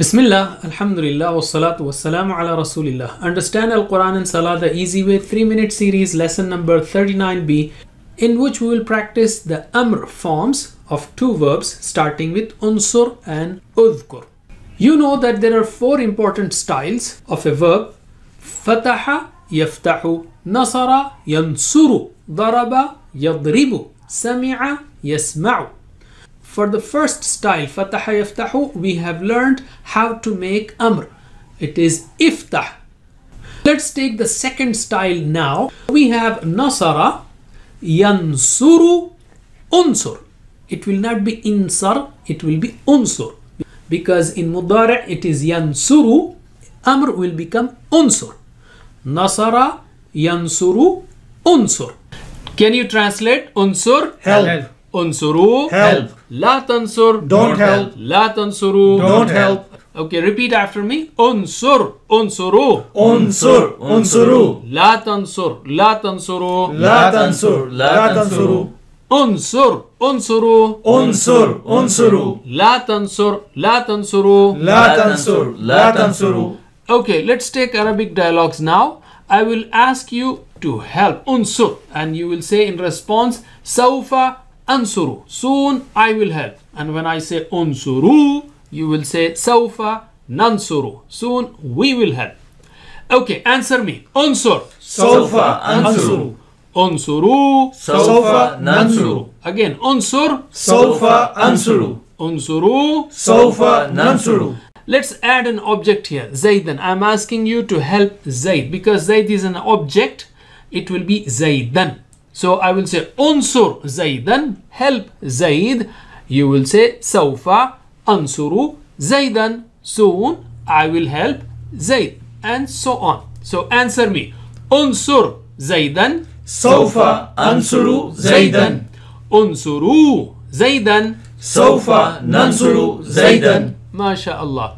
Bismillah, Alhamdulillah, wassalatu wassalamu ala Rasulillah. Understand Al Quran and Salah the easy way 3 minute series, lesson number 39b, in which we will practice the Amr forms of two verbs starting with unsur and udhkur. You know that there are four important styles of a verb fataha, yaftahu, nasara, yansuru, daraba, yadribu, sami'a, yasma'u. For the first style, fataha yaftahu, we have learned how to make amr. It is iftah. Let's take the second style now. We have nasara, yansuru, unsur. It will not be insar, it will be unsur. Because in mudara it is yansuru, amr will become unsur. Nasara, yansuru, unsur. Can you translate unsur? Help. Unsuru. Help. La tansur. Don't help. La tansuru. Don't help. Okay, repeat after me. Unsur. Unsuru. Unsur. Unsuru. La tansur. La tansuru. La tansur. La tansuru. Unsur. Unsuru. Unsur. Unsuru. La tansur. La tansuru. La tansur. La tansuru. Okay, let's take Arabic dialogues now. I will ask you to help unsur and you will say in response Saufa ansuru. Soon I will help. And when I say unsuru, you will say Saufa nansuru. Soon we will help. Okay, answer me. Unsur. Sawfa ansuru. Unsuru. Sawfa nansuru. Again, unsur. Sawfa ansuru. Unsuru. Sawfa nansuru. Let's add an object here. Zaidan. I'm asking you to help Zaid because Zaid is an object. It will be Zaydan. So I will say unsur Zaydan. Help Zayd. You will say Sawfa ansuru Zaydan. Soon I will help Zayd. And so on. So answer me. Unsur Zaydan. Sawfa ansuru Zaydan. Unsuru Zaydan. Sawfa nansuru Zaydan. MashaAllah.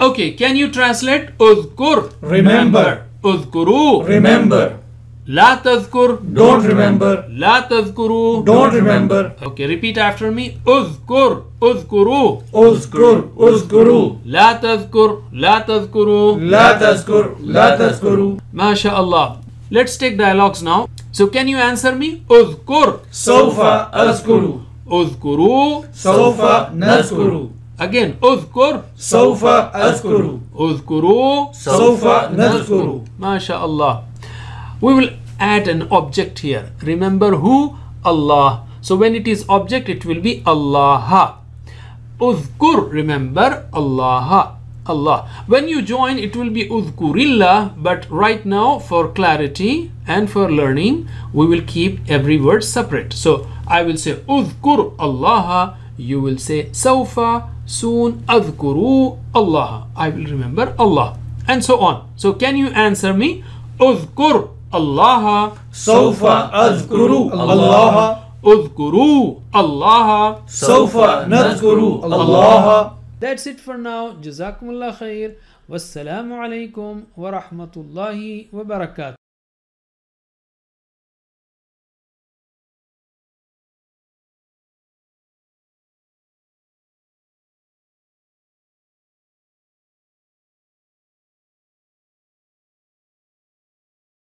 Okay, can you translate Udhkur? Remember. Udhkuru. Remember. La tadhkur. Don't remember. La tadhkuru. Don't remember. Okay, repeat after me. Udhkur. Udhkuru. Uzkur. Uzkuru. La tadhkur. La tadhkuru. La tazkur. La tazkuru. MashaAllah. Let's take dialogues now. So can you answer me? Udhkur. Sawfa azkuru. Udhkuru. Sawfa nazkuru. Again. Udhkur. Sawfa azkuru. Udhkuru. Sawfa nazkuru. MashaAllah. We will add an object here. Remember who? Allah. So when it is object, it will be Allah. Udhkur. Remember Allah. Allah. When you join, it will be Udhkurillah. But right now, for clarity and for learning, we will keep every word separate. So I will say Udhkur Allah. You will say Sawfa. Soon Adhkuru Allah. I will remember Allah. And so on. So can you answer me? Udhkur Allah. Sawfa azkuru Allah. Udhkuru Allah. Sawfa nazkuru Allah. That's it for now. Jazakumullah khair. Wassalamu alaikum wa rahmatullahi wa barakatuh.